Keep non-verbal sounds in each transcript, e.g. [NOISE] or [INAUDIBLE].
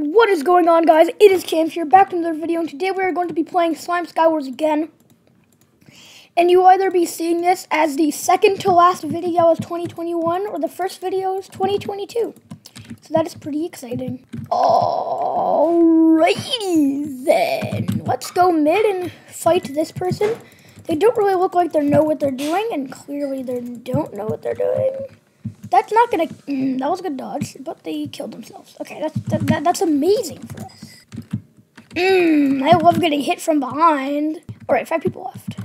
What is going on guys? It is Chamf here, back to another video, and today we are going to be playing Slime Skywars again. And you will either be seeing this as the second to last video of 2021, or the first video is 2022. So that is pretty exciting. Alrighty then, let's go mid and fight this person. They don't really look like they know what they're doing, and clearly they don't know what they're doing. That's not gonna. Mm, [CLEARS THROAT] that was a good dodge, but they killed themselves. Okay, that's that, that, that's amazing for us. Mmm, I love getting hit from behind. All right, five people left.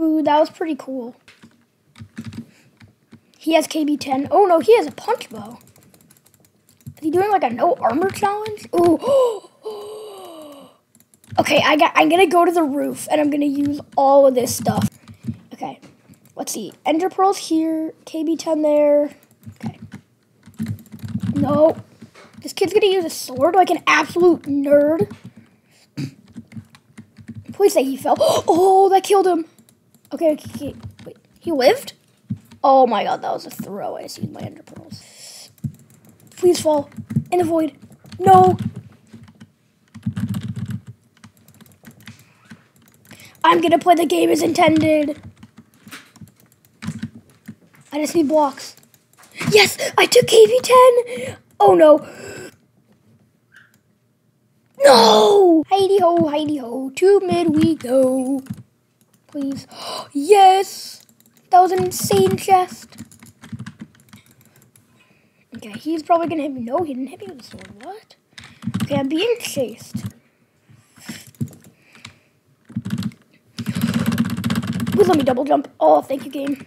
Ooh, that was pretty cool. He has KB10. Oh no, he has a punch bow. Is he doing like a no armor challenge? Ooh. [GASPS] okay, I got. I'm gonna go to the roof and I'm gonna use all of this stuff. Okay. Let's see. Ender Pearl's here. KB10 there. Okay. No. This kid's gonna use a sword like an absolute nerd. Please say he fell. [GASPS] Oh, that killed him. Okay, okay, okay. Wait, he lived? Oh my god, that was a throw. I see my Ender Pearls. Please fall. In the void. No. I'm gonna play the game as intended. I just need blocks. Yes, I took KV10. Oh no. No! Heidi ho, Heidi ho, to mid we go. Please. [GASPS] Yes! That was an insane chest. Okay, he's probably gonna hit me. No, he didn't hit me with a sword. What? Okay, I'm being chased. Please let me double jump. Oh, thank you, game.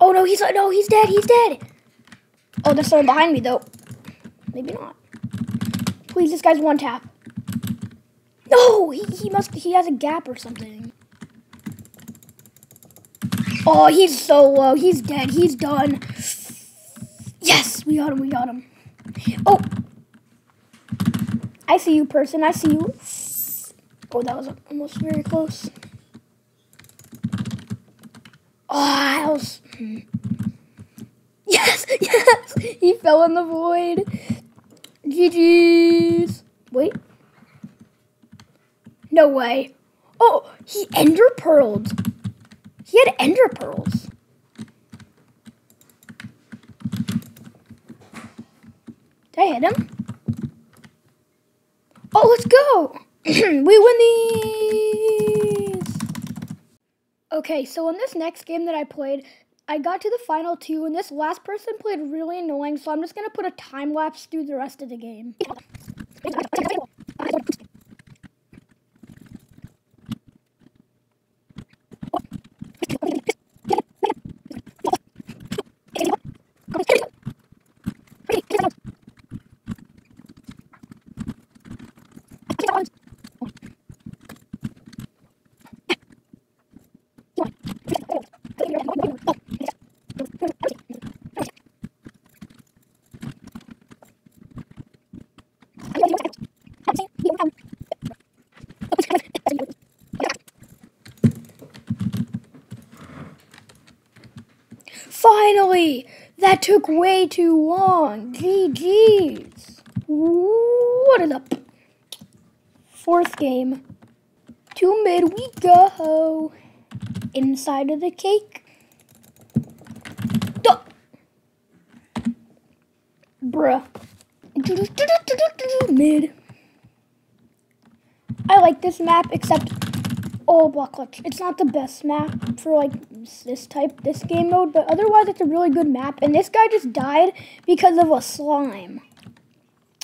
Oh no, he's no, he's dead. He's dead. Oh, there's someone behind me though. Maybe not. Please, this guy's one tap. No, he, he must. He has a gap or something. Oh, he's so low. He's dead. He's done. Yes, we got him. We got him. Oh, I see you, person. I see you. Oh, that was almost very close. Oh, was... Yes, yes! He fell in the void. GG's. Wait. No way. Oh, he ender pearled. He had ender pearls. Did I hit him? Oh, let's go. [CLEARS THROAT] we win these. Okay, so in this next game that I played, I got to the final two, and this last person played really annoying, so I'm just going to put a time lapse through the rest of the game. Finally! That took way too long. GG's. What is up? Fourth game. To mid we go. Inside of the cake. Duh. Bruh. Mid. I like this map, except Oh, block clutch. It's not the best map for like this type, this game mode, but otherwise it's a really good map. And this guy just died because of a slime.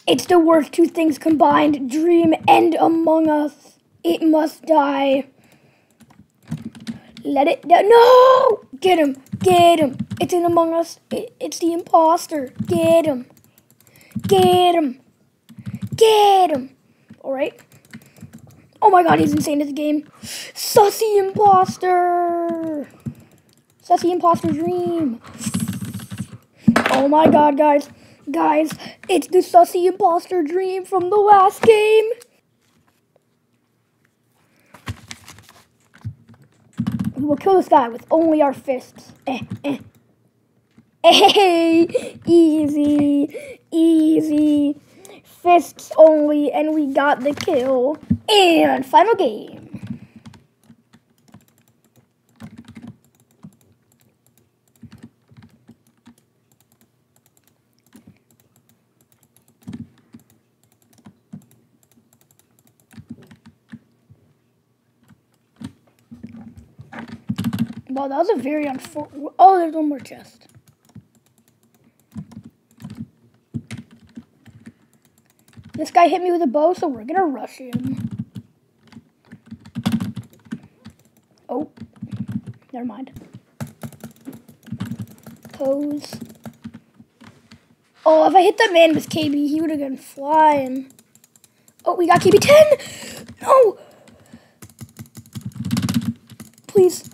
It's the worst two things combined, Dream and Among Us. It must die. Let it die. No! Get him. Get him. It's in Among Us. It, it's the imposter. Get him. Get him. Get him. All right. Oh my god, he's insane at the game. Sussy Imposter! Sussy Imposter Dream. Oh my god, guys. Guys, it's the Sussy Imposter Dream from the last game. We will kill this guy with only our fists. Eh, eh. Hey, [LAUGHS] easy, easy. Fists only, and we got the kill. And final game. Well, that was a very unfortunate. Oh, there's one more chest. This guy hit me with a bow, so we're gonna rush him. Oh, never mind. Pose. Oh, if I hit that man with KB, he would have gone flying. Oh, we got KB 10! No! Please.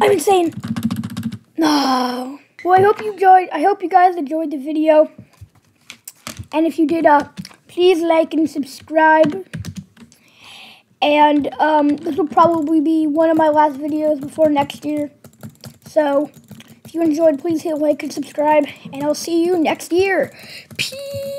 I'm insane. No. Well, I hope you enjoyed. I hope you guys enjoyed the video. And if you did, uh, please like and subscribe. And um, this will probably be one of my last videos before next year. So, if you enjoyed, please hit like and subscribe. And I'll see you next year. Peace.